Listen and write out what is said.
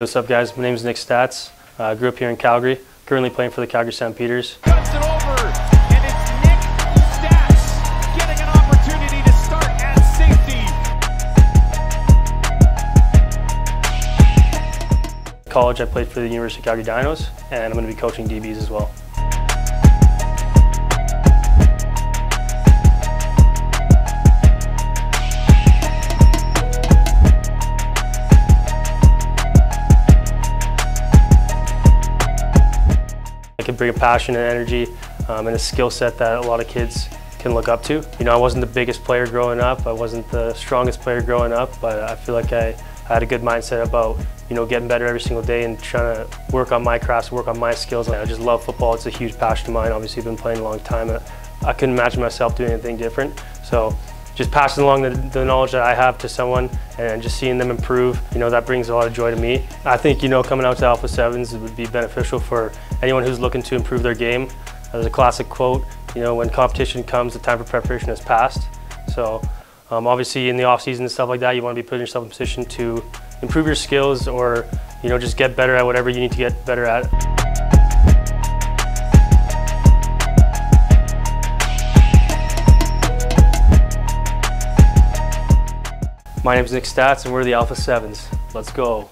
What's up guys, my name is Nick Statz. I uh, grew up here in Calgary, currently playing for the Calgary Stampeders. Cuts it over, and it's Nick Statz getting an opportunity to start at safety. College, I played for the University of Calgary Dinos, and I'm going to be coaching DBs as well. Bring a passion and energy um, and a skill set that a lot of kids can look up to. You know, I wasn't the biggest player growing up. I wasn't the strongest player growing up, but I feel like I had a good mindset about, you know, getting better every single day and trying to work on my crafts, work on my skills. I just love football. It's a huge passion of mine. Obviously, I've been playing a long time. I couldn't imagine myself doing anything different. So just passing along the, the, knowledge that I have to someone and just seeing them improve, you know, that brings a lot of joy to me. I think, you know, coming out to ALFA Sevens would be beneficial for anyone who's looking to improve their game. There's a classic quote, you know, when competition comes, the time for preparation has passed. So um, obviously in the off season and stuff like that, you want to be putting yourself in position to improve your skills or, you know, just get better at whatever you need to get better at. My name is Nick Statz and we're the ALFA Sevens. Let's go.